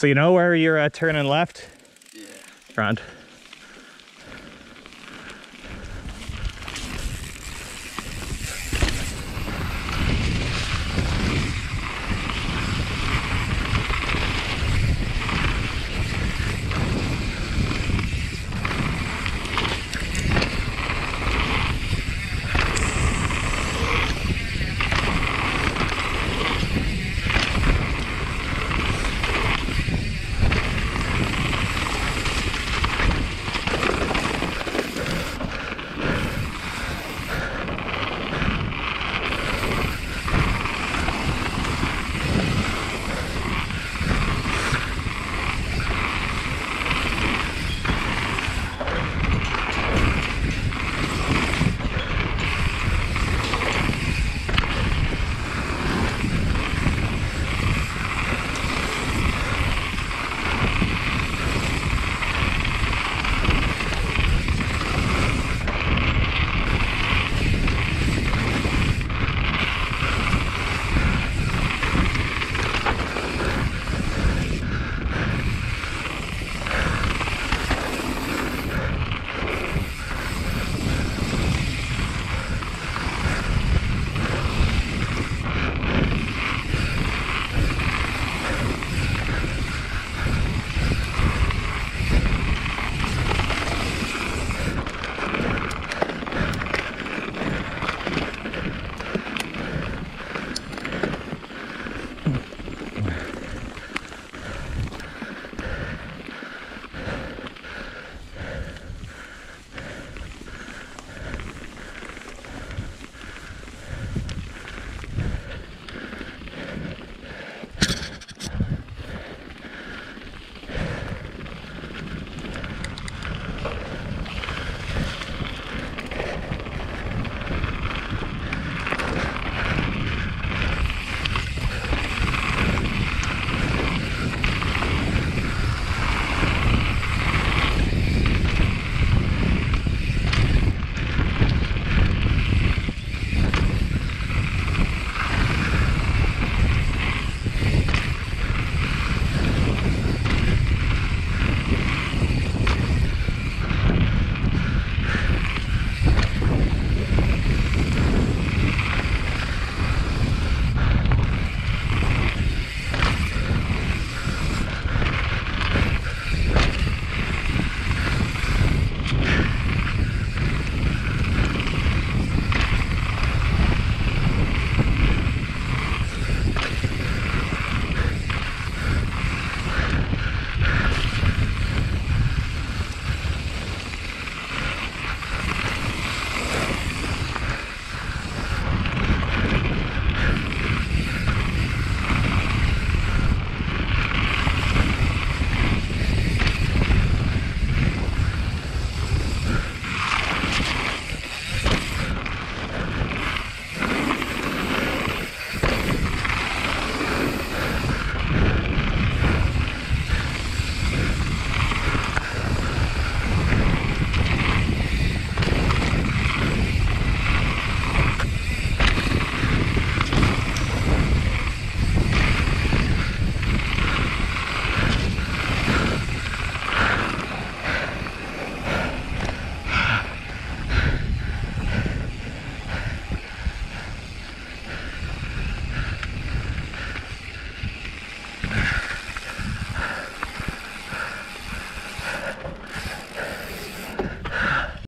So you know where you're uh, turning left? Yeah. Front.